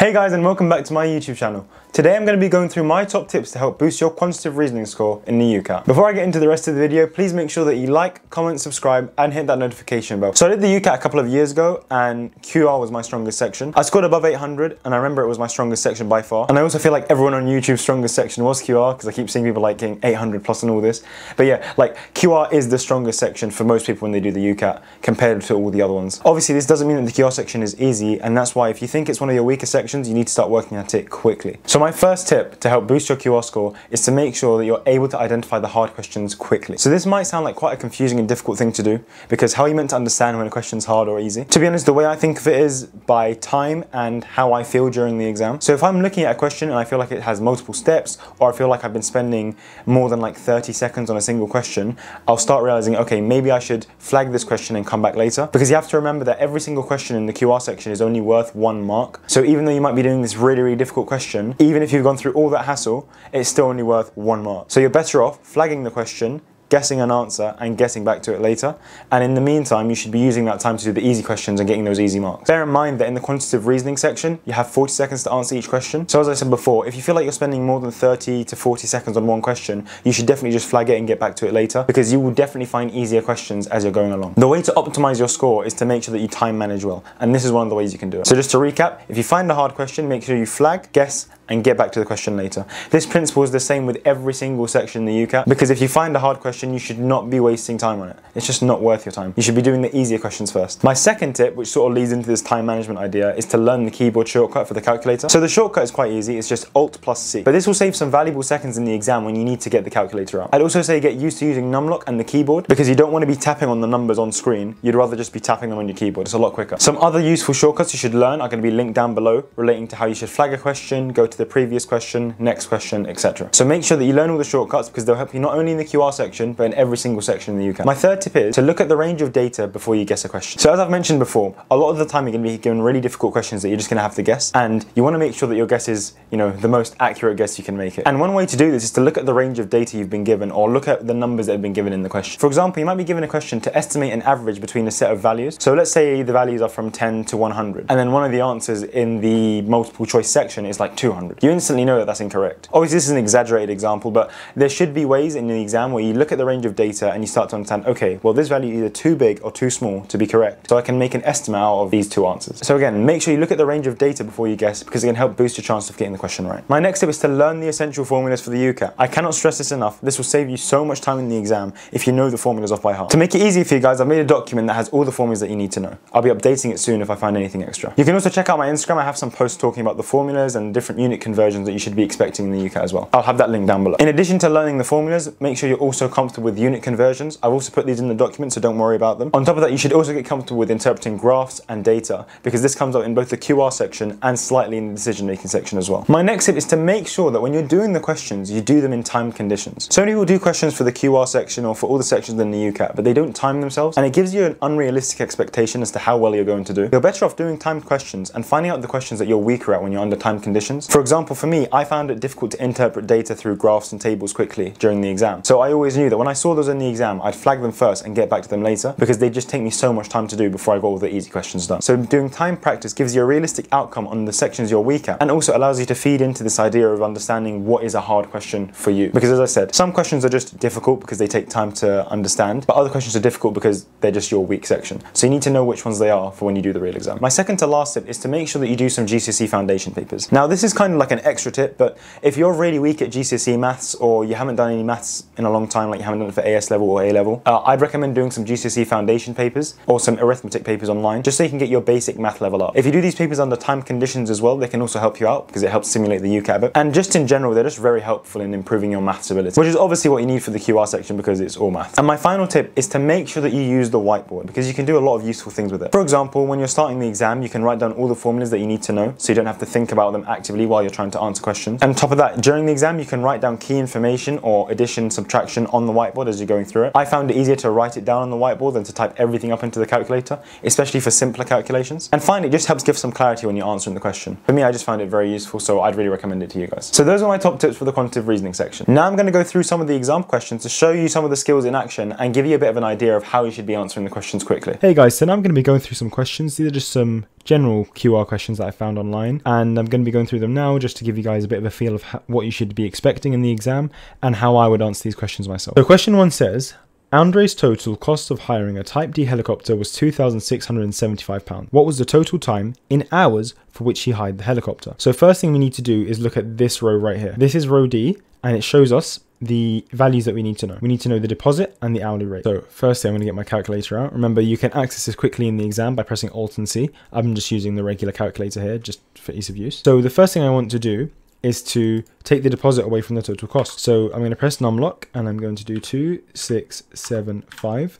Hey guys and welcome back to my YouTube channel. Today I'm going to be going through my top tips to help boost your quantitative reasoning score in the UCAT. Before I get into the rest of the video, please make sure that you like, comment, subscribe and hit that notification bell. So I did the UCAT a couple of years ago and QR was my strongest section. I scored above 800 and I remember it was my strongest section by far. And I also feel like everyone on YouTube's strongest section was QR because I keep seeing people liking 800 plus and all this. But yeah, like QR is the strongest section for most people when they do the UCAT compared to all the other ones. Obviously this doesn't mean that the QR section is easy and that's why if you think it's one of your weaker sections, you need to start working at it quickly. So my first tip to help boost your QR score is to make sure that you're able to identify the hard questions quickly. So this might sound like quite a confusing and difficult thing to do because how are you meant to understand when a question's hard or easy? To be honest, the way I think of it is by time and how I feel during the exam. So if I'm looking at a question and I feel like it has multiple steps or I feel like I've been spending more than like 30 seconds on a single question, I'll start realizing, okay, maybe I should flag this question and come back later because you have to remember that every single question in the QR section is only worth one mark. So even though you might be doing this really, really difficult question, even if you've gone through all that hassle, it's still only worth one mark. So you're better off flagging the question, guessing an answer and getting back to it later. And in the meantime, you should be using that time to do the easy questions and getting those easy marks. Bear in mind that in the quantitative reasoning section, you have 40 seconds to answer each question. So as I said before, if you feel like you're spending more than 30 to 40 seconds on one question, you should definitely just flag it and get back to it later because you will definitely find easier questions as you're going along. The way to optimize your score is to make sure that you time manage well. And this is one of the ways you can do it. So just to recap, if you find a hard question, make sure you flag, guess, and get back to the question later. This principle is the same with every single section in the UCAT because if you find a hard question, you should not be wasting time on it. It's just not worth your time. You should be doing the easier questions first. My second tip, which sort of leads into this time management idea, is to learn the keyboard shortcut for the calculator. So the shortcut is quite easy. It's just Alt plus C. But this will save some valuable seconds in the exam when you need to get the calculator out. I'd also say get used to using numlock and the keyboard because you don't want to be tapping on the numbers on screen. You'd rather just be tapping them on your keyboard. It's a lot quicker. Some other useful shortcuts you should learn are going to be linked down below relating to how you should flag a question, go to the previous question, next question, etc. So make sure that you learn all the shortcuts because they'll help you not only in the QR section, but in every single section in the UCAT. My third tip is to look at the range of data before you guess a question. So as I've mentioned before, a lot of the time you're going to be given really difficult questions that you're just going to have to guess, and you want to make sure that your guess is, you know, the most accurate guess you can make it. And one way to do this is to look at the range of data you've been given, or look at the numbers that have been given in the question. For example, you might be given a question to estimate an average between a set of values. So let's say the values are from 10 to 100, and then one of the answers in the multiple choice section is like 200. You instantly know that that's incorrect. Obviously, this is an exaggerated example, but there should be ways in the exam where you look at the range of data and you start to understand, okay, well this value is either too big or too small to be correct. So I can make an estimate out of these two answers. So again, make sure you look at the range of data before you guess because it can help boost your chance of getting the question right. My next tip is to learn the essential formulas for the UCAT. I cannot stress this enough. This will save you so much time in the exam if you know the formulas off by heart. To make it easy for you guys, I've made a document that has all the formulas that you need to know. I'll be updating it soon if I find anything extra. You can also check out my Instagram. I have some posts talking about the formulas and different unit conversions that you should be expecting in the UCAT as well. I'll have that link down below. In addition to learning the formulas, make sure you're also comfortable with unit conversions. I've also put these in the document, so don't worry about them. On top of that, you should also get comfortable with interpreting graphs and data because this comes up in both the QR section and slightly in the decision making section as well. My next tip is to make sure that when you're doing the questions, you do them in timed conditions. So many people do questions for the QR section or for all the sections in the UCAT, but they don't time themselves and it gives you an unrealistic expectation as to how well you're going to do. You're better off doing timed questions and finding out the questions that you're weaker at when you're under timed conditions. For example, for me, I found it difficult to interpret data through graphs and tables quickly during the exam. So I always knew that when I saw those in the exam, I'd flag them first and get back to them later because they just take me so much time to do before I got all the easy questions done. So doing time practice gives you a realistic outcome on the sections you're weak at and also allows you to feed into this idea of understanding what is a hard question for you. Because as I said, some questions are just difficult because they take time to understand, but other questions are difficult because they're just your weak section. So you need to know which ones they are for when you do the real exam. My second to last tip is to make sure that you do some GCSE foundation papers. Now this is kind of like an extra tip, but if you're really weak at GCSE maths or you haven't done any maths in a long time, like you haven't done it for AS level or A level, uh, I'd recommend doing some GCSE foundation papers or some arithmetic papers online, just so you can get your basic math level up. If you do these papers under time conditions as well, they can also help you out because it helps simulate the UCAT bit. And just in general, they're just very helpful in improving your maths ability, which is obviously what you need for the QR section because it's all math. And my final tip is to make sure that you use the whiteboard because you can do a lot of useful things with it. For example, when you're starting the exam, you can write down all the formulas that you need to know so you don't have to think about them actively while you're trying to answer questions. And on top of that, during the exam, you can write down key information or addition, subtraction on the whiteboard as you're going through it. I found it easier to write it down on the whiteboard than to type everything up into the calculator, especially for simpler calculations. And finally, it just helps give some clarity when you're answering the question. For me, I just found it very useful, so I'd really recommend it to you guys. So those are my top tips for the quantitative reasoning section. Now I'm going to go through some of the exam questions to show you some of the skills in action and give you a bit of an idea of how you should be answering the questions quickly. Hey guys, so now I'm going to be going through some questions. These are just some general QR questions that I found online, and I'm going to be going through them now just to give you guys a bit of a feel of what you should be expecting in the exam and how I would answer these questions myself. So, question one says, Andre's total cost of hiring a Type D helicopter was £2,675. What was the total time in hours for which he hired the helicopter? So first thing we need to do is look at this row right here. This is row D and it shows us the values that we need to know. We need to know the deposit and the hourly rate. So firstly, I'm going to get my calculator out. Remember, you can access this quickly in the exam by pressing Alt and C. I'm just using the regular calculator here, just for ease of use. So the first thing I want to do is to take the deposit away from the total cost. So I'm going to press numlock and I'm going to do 2675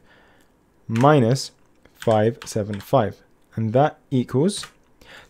minus 575 and that equals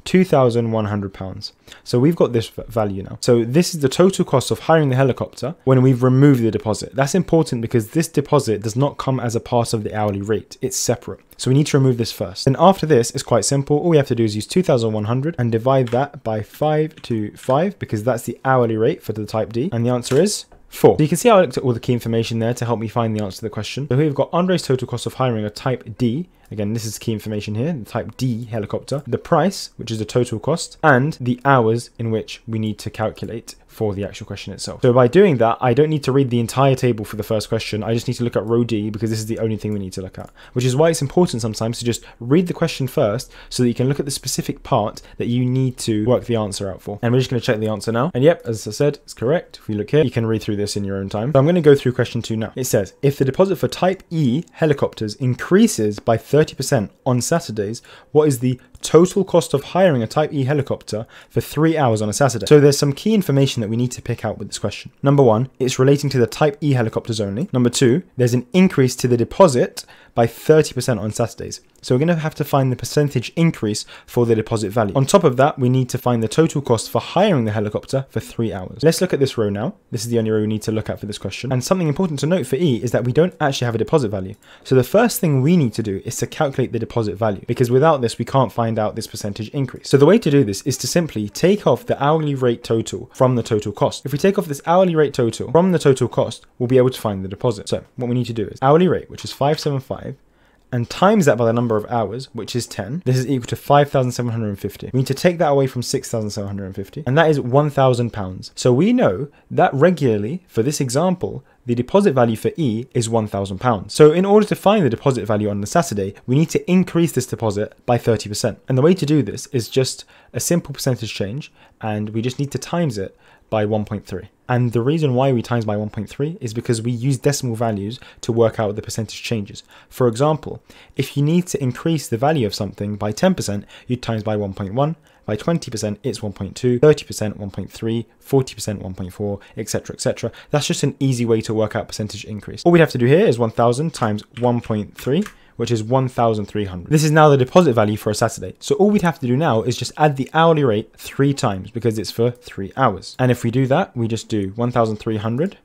£2,100. So we've got this value now. So this is the total cost of hiring the helicopter when we've removed the deposit. That's important because this deposit does not come as a part of the hourly rate. It's separate. So we need to remove this first. And after this, it's quite simple. All we have to do is use 2,100 and divide that by 5 to 5 because that's the hourly rate for the type D. And the answer is 4. So you can see how I looked at all the key information there to help me find the answer to the question. So here we've got Andre's total cost of hiring a Type D. Again, this is key information here, the Type D helicopter. The price, which is the total cost, and the hours in which we need to calculate for the actual question itself. So by doing that, I don't need to read the entire table for the first question. I just need to look at row D because this is the only thing we need to look at, which is why it's important sometimes to just read the question first so that you can look at the specific part that you need to work the answer out for. And we're just going to check the answer now. And yep, as I said, it's correct. If we look here, you can read through this in your own time. So I'm going to go through question two now. It says, if the deposit for type E helicopters increases by 30% on Saturdays, what is the total cost of hiring a Type E helicopter for three hours on a Saturday. So there's some key information that we need to pick out with this question. Number one, it's relating to the Type E helicopters only. Number two, there's an increase to the deposit by 30% on Saturdays. So we're going to have to find the percentage increase for the deposit value. On top of that, we need to find the total cost for hiring the helicopter for three hours. Let's look at this row now. This is the only row we need to look at for this question. And something important to note for E is that we don't actually have a deposit value. So the first thing we need to do is to calculate the deposit value because without this, we can't find out this percentage increase. So the way to do this is to simply take off the hourly rate total from the total cost. If we take off this hourly rate total from the total cost, we'll be able to find the deposit. So what we need to do is hourly rate, which is 575 and times that by the number of hours, which is 10, this is equal to 5,750. We need to take that away from 6,750, and that is 1,000 pounds. So we know that regularly, for this example, the deposit value for E is £1,000. So in order to find the deposit value on the Saturday, we need to increase this deposit by 30%. And the way to do this is just a simple percentage change, and we just need to times it by 1.3. And the reason why we times by 1.3 is because we use decimal values to work out the percentage changes. For example, if you need to increase the value of something by 10%, you times by 1.1, by 20% it's 1.2, 30% 1.3, 40% 1.4, etc, etc. That's just an easy way to work out percentage increase. All we have to do here is 1000 times 1.3 which is 1,300. This is now the deposit value for a Saturday. So all we'd have to do now is just add the hourly rate three times because it's for three hours. And if we do that, we just do 1,300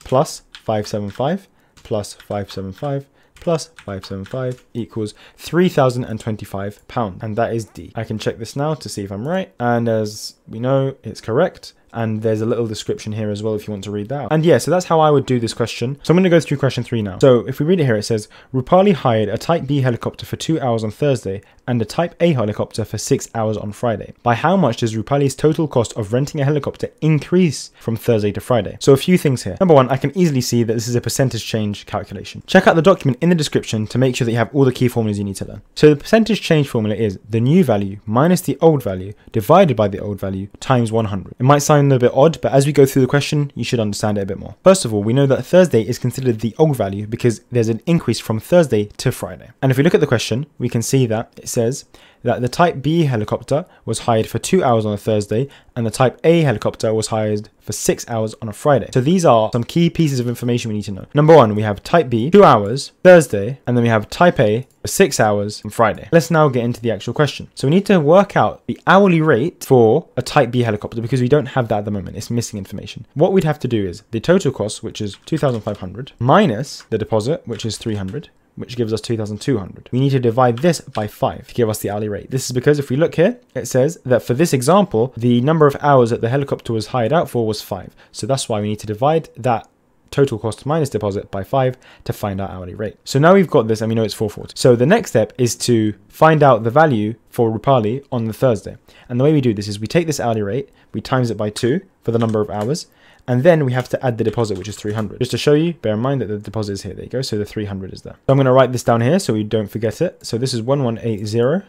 plus 575 plus 575 plus 575 equals 3,025 pounds. And that is D. I can check this now to see if I'm right. And as we know, it's correct and there's a little description here as well if you want to read that. And yeah, so that's how I would do this question. So I'm going to go through question three now. So if we read it here, it says, Rupali hired a Type B helicopter for two hours on Thursday and a Type A helicopter for six hours on Friday. By how much does Rupali's total cost of renting a helicopter increase from Thursday to Friday? So a few things here. Number one, I can easily see that this is a percentage change calculation. Check out the document in the description to make sure that you have all the key formulas you need to learn. So the percentage change formula is the new value minus the old value divided by the old value times 100. It might sound sound a bit odd, but as we go through the question, you should understand it a bit more. First of all, we know that Thursday is considered the old value because there's an increase from Thursday to Friday. And if we look at the question, we can see that it says that the Type B helicopter was hired for two hours on a Thursday and the Type A helicopter was hired for six hours on a Friday. So these are some key pieces of information we need to know. Number one, we have Type B, two hours, Thursday, and then we have Type A for six hours on Friday. Let's now get into the actual question. So we need to work out the hourly rate for a Type B helicopter because we don't have that at the moment. It's missing information. What we'd have to do is the total cost, which is 2,500, minus the deposit, which is 300, which gives us 2,200. We need to divide this by 5 to give us the hourly rate. This is because if we look here, it says that for this example, the number of hours that the helicopter was hired out for was 5. So that's why we need to divide that total cost minus deposit by 5 to find our hourly rate. So now we've got this and we know it's 440. So the next step is to find out the value for Rupali on the Thursday. And the way we do this is we take this hourly rate, we times it by 2 for the number of hours, and then we have to add the deposit, which is 300. Just to show you, bear in mind that the deposit is here. There you go. So the 300 is there. So I'm going to write this down here so we don't forget it. So this is 1180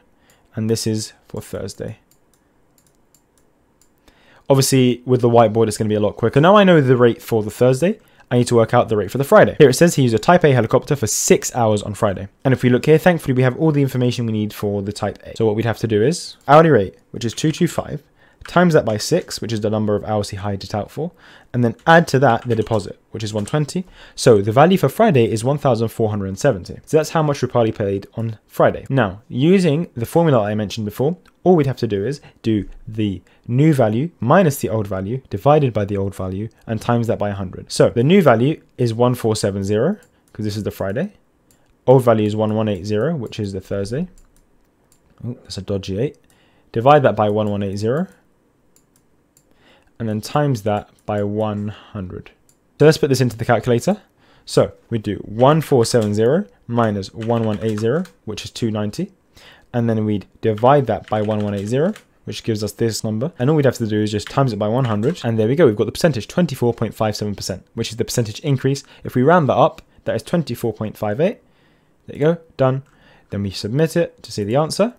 and this is for Thursday. Obviously, with the whiteboard, it's going to be a lot quicker. Now I know the rate for the Thursday. I need to work out the rate for the Friday. Here it says he used a Type A helicopter for six hours on Friday. And if we look here, thankfully we have all the information we need for the Type A. So what we'd have to do is hourly rate, which is 225, times that by 6, which is the number of hours he hired it out for, and then add to that the deposit, which is 120. So the value for Friday is 1,470. So that's how much Rupali paid on Friday. Now, using the formula I mentioned before, all we'd have to do is do the new value minus the old value divided by the old value and times that by 100. So the new value is 1470 because this is the Friday. Old value is 1180, which is the Thursday. Oh, that's a dodgy 8. Divide that by 1180 and then times that by 100. So let's put this into the calculator. So we do 1470 minus 1180, which is 290. And then we'd divide that by 1180, which gives us this number. And all we'd have to do is just times it by 100. And there we go. We've got the percentage 24.57%, which is the percentage increase. If we round that up, that is 24.58. There you go, done. Then we submit it to see the answer.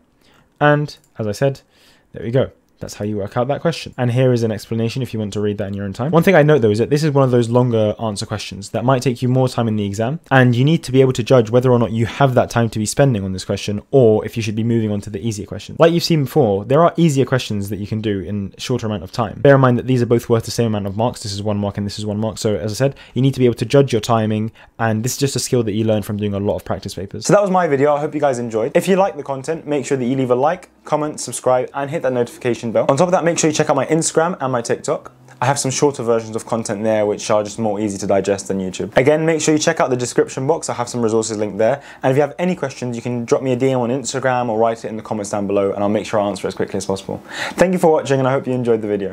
And as I said, there we go. That's how you work out that question. And here is an explanation if you want to read that in your own time. One thing I note though is that this is one of those longer answer questions that might take you more time in the exam, and you need to be able to judge whether or not you have that time to be spending on this question, or if you should be moving on to the easier questions. Like you've seen before, there are easier questions that you can do in shorter amount of time. Bear in mind that these are both worth the same amount of marks. This is one mark and this is one mark. So as I said, you need to be able to judge your timing, and this is just a skill that you learn from doing a lot of practice papers. So that was my video. I hope you guys enjoyed. If you like the content, make sure that you leave a like, comment, subscribe, and hit that notification bell. On top of that, make sure you check out my Instagram and my TikTok. I have some shorter versions of content there which are just more easy to digest than YouTube. Again, make sure you check out the description box. I have some resources linked there. And if you have any questions, you can drop me a DM on Instagram or write it in the comments down below and I'll make sure I answer as quickly as possible. Thank you for watching and I hope you enjoyed the video.